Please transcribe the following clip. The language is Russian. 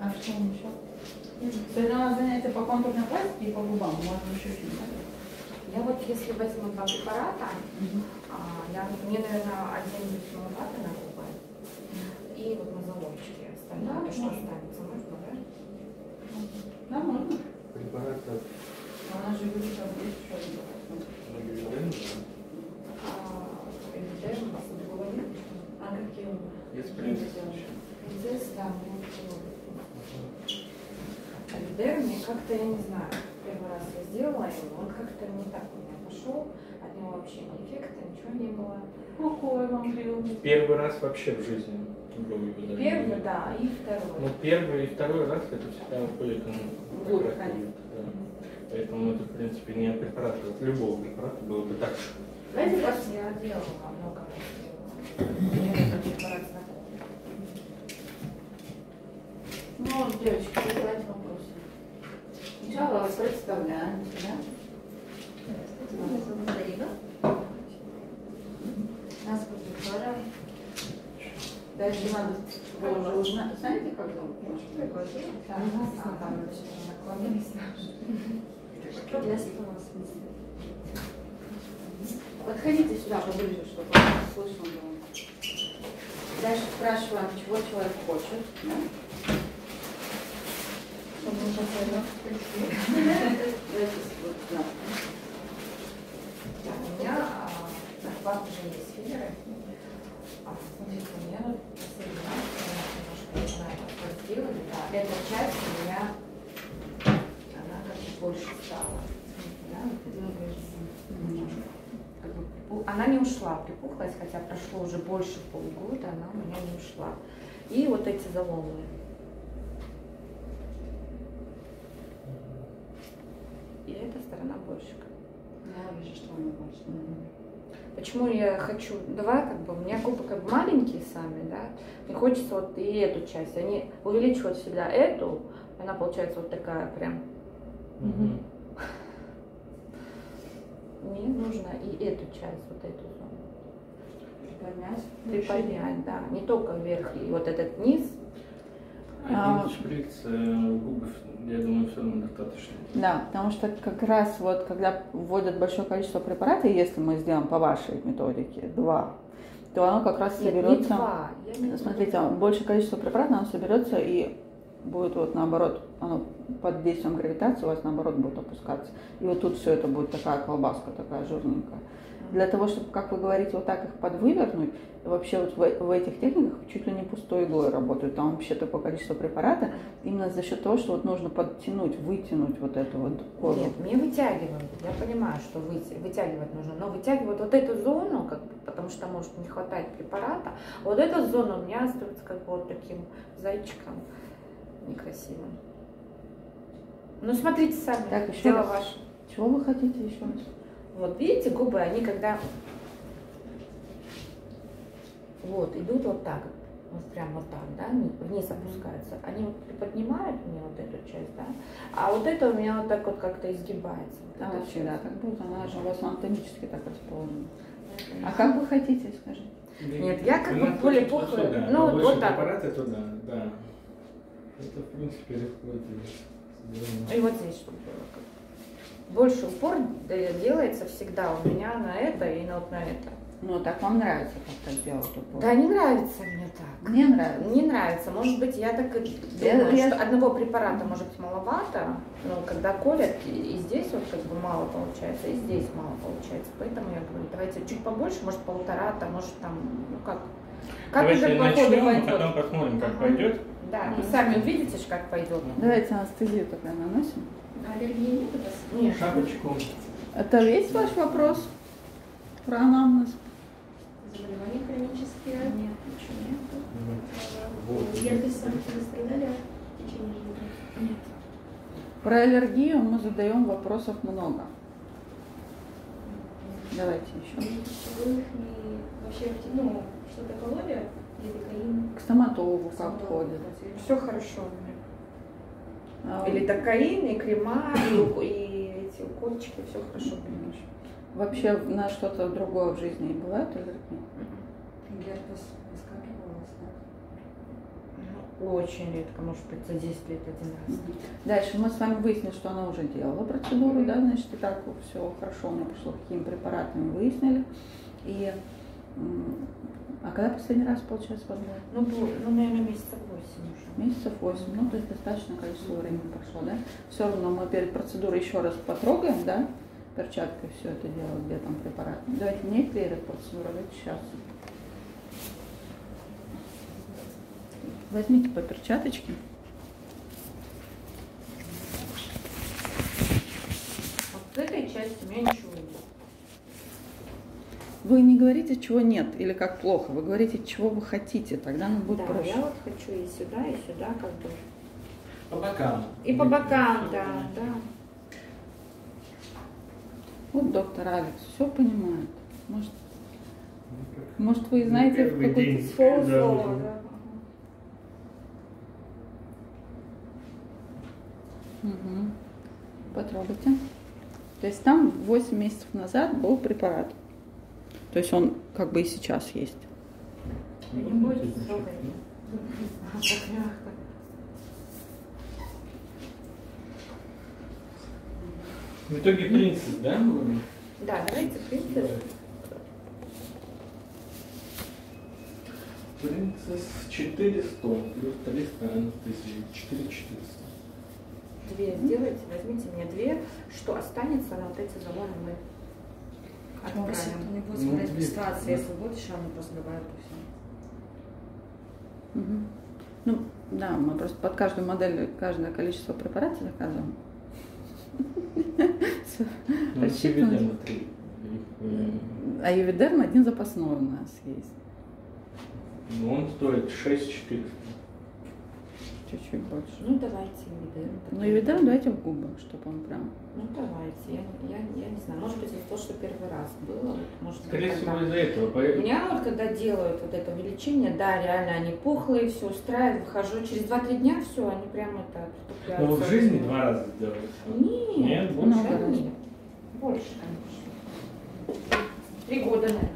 Что еще? Сегодня у нас занятие по контурной пластике и по губам. Можно еще фильм. Я вот если возьму два препарата, а, я, мне, наверное, один будет маловато на губы. И вот мазолочки остальное, Да, что можно. останется, можно, да? Да, можно. Препарат А у нас же будет там есть еще один. А, а? А какие у нас? Есть принцип. Принцесс, да, мне вот Мне как-то, я не знаю, первый раз я сделала его, он как-то не так у меня пошел, от него вообще ни эффекта, ничего не было. Какой вам бил? Первый раз вообще в жизни первый, да, и второй. Ну, первый и второй раз это всегда уходит на препарат, конечно. да. Поэтому это, в принципе, не от препарата, от любого препарата было бы так же. Знаете, как я делала, много раз. Ну, девочки, задавайте вопросы. Сначала вас представляемся, да? Нас Виктория. Дальше надо вы уже узна- знаете, как зовут? Подходите сюда поближе, чтобы слышно было. Дальше спрашиваем, чего человек хочет. Да? Чтобы не хотели. Давайте вот сюда. Да, у меня вас уже есть филлеры. Как вы сделали, да, эта часть у меня, она как-то больше стала. Да. Как бы Она не ушла, припухлость, хотя прошло уже больше полугода, она у меня не ушла. И вот эти заломы. И эта сторона больше. Я вижу, что она больше. Почему я хочу, давай как бы, у меня губы как бы маленькие сами, да, мне хочется вот и эту часть, они увеличивают всегда эту, она получается вот такая прям, Мгм. мне нужно и эту часть, вот эту зону Приподнять. приподнять, да, не только вверх и вот этот низ, А. Один шприц э, губы, я думаю, все равно достаточно. Да, потому что как раз вот когда вводят большое количество препарата, если мы сделаем по вашей методике два, то оно как раз нет, не соберется. два, я не Смотрите, большее количество препарата, оно соберется и будет вот наоборот, оно под действием гравитации у вас наоборот будет опускаться. И вот тут все это будет такая колбаска, такая жирненькая. Для того, чтобы, как вы говорите, вот так их подвывернуть, вообще вот в, в этих техниках чуть ли не пустой иглой работают. Там вообще такое количество препарата именно за счет того, что вот нужно подтянуть, вытянуть вот эту вот кожу. Нет, мне вытягивают. Я понимаю, что выти- вытягивать нужно, но вытягивают вот эту зону, как потому что может не хватает препарата. Вот эта зона у меня остается как бы вот таким зайчиком некрасивым. Ну смотрите сами, Так, еще дело раз. ваше. Чего вы хотите еще раз? Вот видите, губы, они когда вот идут вот так, вот прям вот так, да, вниз опускаются. Они вот приподнимают мне вот эту часть, да, а вот это у меня вот так вот как-то изгибается. Вот вообще, да, как будто она же у вас анатомически так расположена. А как вы хотите, скажите? Нет, я как бы более пухлая. Ну, вот так вот. препараты туда, да. Это, в принципе, легко это И вот здесь было. как. Больше упор де- делается всегда у меня на это и на вот на это. Ну, так вам нравится, как так делать упор? Да, не нравится мне так. Мне нравится. Не нравится. Может быть, я так и думаю, я- что одного препарата может быть маловато, но когда колят, и, и здесь вот как бы мало получается, и здесь мало получается. Поэтому я говорю, давайте чуть побольше, может полтора, там, может там, ну как. Как Давайте начнем, а пойдет. потом посмотрим, как Ага. пойдет. Да, и сами увидите, ж, как пойдет. Давайте анестезию тогда наносим. Аллергии нет у вас? Нет. Шапочку. Это весь ваш вопрос про анамнез? Заболевания хронические? Нет, ничего нет. Вот. Герпесом вы страдали в течение жизни? Нет. Про аллергию мы задаем вопросов много. Давайте еще. Пищевых и вообще, ну, что-то кололи? Лидокаин? К стоматологу как. Все хорошо у меня. А, Или токаин, и крема, и, и эти укольчики, все хорошо, понимаешь. Вообще на что-то другое в жизни бывает аллергия? Герпес выскакивал у вас, да? Ну, очень редко, может быть, за 10 лет один раз. Дальше мы с вами выяснили, что она уже делала процедуру, да, значит, и так все хорошо у нее прошло, какими препаратами выяснили. И а когда последний раз, получается, подбор? Ну, бу- ну, наверное, месяцев 8 уже. Месяцев 8, ну, то есть достаточное количество времени прошло, да? Все равно мы перед процедурой еще раз потрогаем, да? Перчаткой все это дело, где там препарат. Давайте не перед процедурой, давайте сейчас. Возьмите по перчаточке. Вот с этой части у меня ничего нет. Вы не говорите, чего нет или как плохо, вы говорите, чего вы хотите, тогда нам будет Да, проще. я вот хочу и сюда, и сюда, как бы. По бокам. И по бокам, да, да. Вот доктор Алекс все понимает. Может, Ну, может вы знаете в какой-то. Слово, Да, слово, да. Угу. Потрогайте. То есть там 8 месяцев назад был препарат. То есть он как бы и сейчас есть. В итоге принцип, да? Да, давайте принцип. Принцесс 400 плюс 300 анестезии. 4400. Две сделайте, возьмите мне две. Что останется на вот эти заломы мы Он если отправим. не будет Ну, смотреть две. регистрации, если будет еще, они просто добавят и все. Мгм. Ну, да, мы просто под каждую модель каждое количество препаратов заказываем. Ну, э, А ювидерм один запасной у нас есть. Ну, он стоит 6400. Чуть-чуть больше. Ну, давайте Ювидерм. Ну, ювидерм давайте в губы, чтобы он прям... Ну, давайте. Я, я, я не знаю. Может быть, из-за того, что первый раз было. Может, Скорее когда- всего, из-за этого. У меня вот когда делают вот это увеличение, да, реально они пухлые, все устраивает, выхожу, через 2-3 дня все, они прям это Ну, в притупляются. жизни два раза сделать. Нет, Нет, больше, много. Больше, конечно. Три года, наверное.